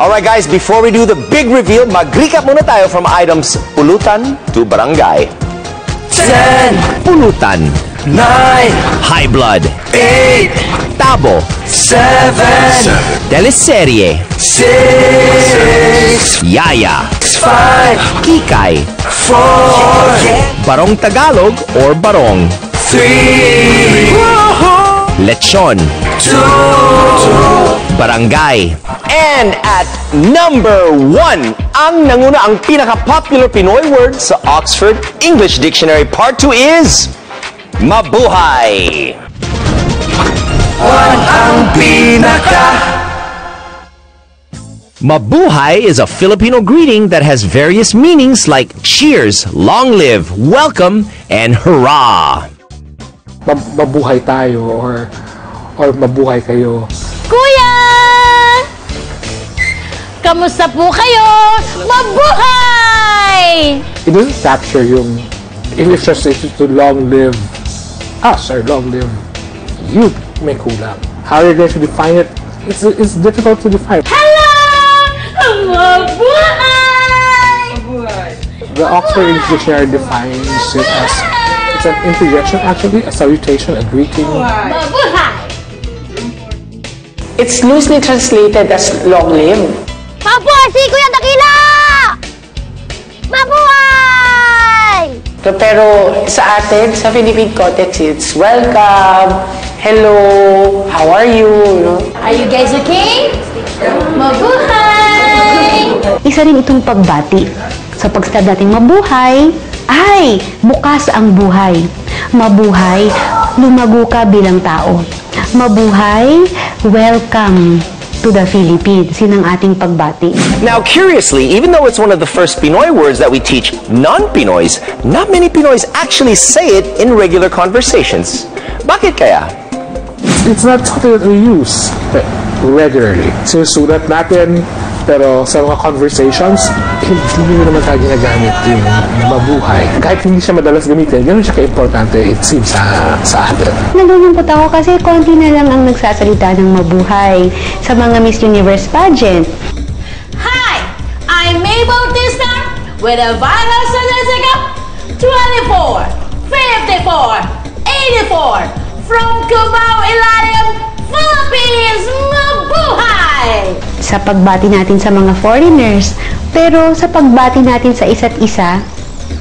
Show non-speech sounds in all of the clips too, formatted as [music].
Alright guys, before we do the big reveal, mag-recap muna tayo from items pulutan to barangay. 10, Pulutan, 9, high blood, 8, tabo, 7, teleserye, 6, yaya, 5, kikay, 4, barong Tagalog or barong, 3, lechon, 2, barangay. And at number one, ang nanguna ang pinaka-popular Pinoy word sa Oxford English Dictionary Part 2 is mabuhay. ang pinaka Mabuhay is a Filipino greeting that has various meanings like cheers, long live, welcome, and hurrah. mab- mabuhay tayo or or mabuhay kayo. Kamusta po kayo? Mabuhay! It doesn't capture yung English translation to long live ah, us or long live you may kulang. How are you going to define it? It's, it's difficult to define. Hello! Mabuhay! The Oxford English Dictionary defines it as it's an interjection actually, a salutation, a greeting. Mabuhay! It's loosely translated as long live. Mabuhay si Kuya Dakila! Mabuhay! So, pero sa atin, sa Philippine context, it's welcome, hello, how are you, you know? Are you guys okay? Mabuhay! Isa rin itong pagbati. Sa pag-start nating mabuhay, ay, bukas ang buhay. Mabuhay, lumago ka bilang tao. Mabuhay, welcome to the Philippines. Yun ang ating pagbati. Now, curiously, even though it's one of the first Pinoy words that we teach non-Pinoys, not many Pinoys actually say it in regular conversations. Bakit kaya? It's not something that we use regularly. Sinusulat natin, pero sa mga conversations, hindi mo naman tayo ginagamit yung mabuhay. Kahit hindi siya madalas gamitin, ganun siya ka-importante, it seems, sa, sa atin. Nalulungkot ako kasi konti na lang ang nagsasalita ng mabuhay sa mga Miss Universe pageant. Hi! I'm May Bautista with a viral of 24, 54, 84 from Cubao, Ilalim, Philippines! Mabuhay! Sa pagbati natin sa mga foreigners, pero sa pagbati natin sa isa't isa,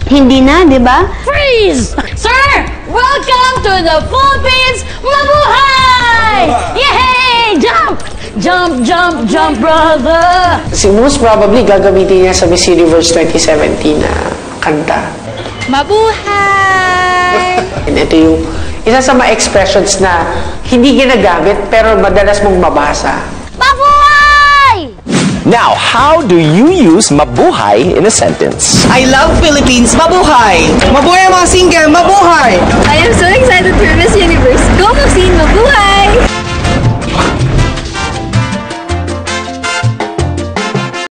hindi na, di ba? Freeze! Sir, welcome to the Philippines! Mabuhay! Yay! Jump! Jump, jump, jump, brother! Si most probably gagamitin niya sa Miss Universe 2017 na kanta. Mabuhay! [laughs] And ito yung isa sa mga expressions na hindi ginagamit pero madalas mong mabasa. Mabuhay! Now, how do you use mabuhay in a sentence? I love Philippines! Mabuhay! Mabuhay mga single! Mabuhay! I am so excited for Miss Universe!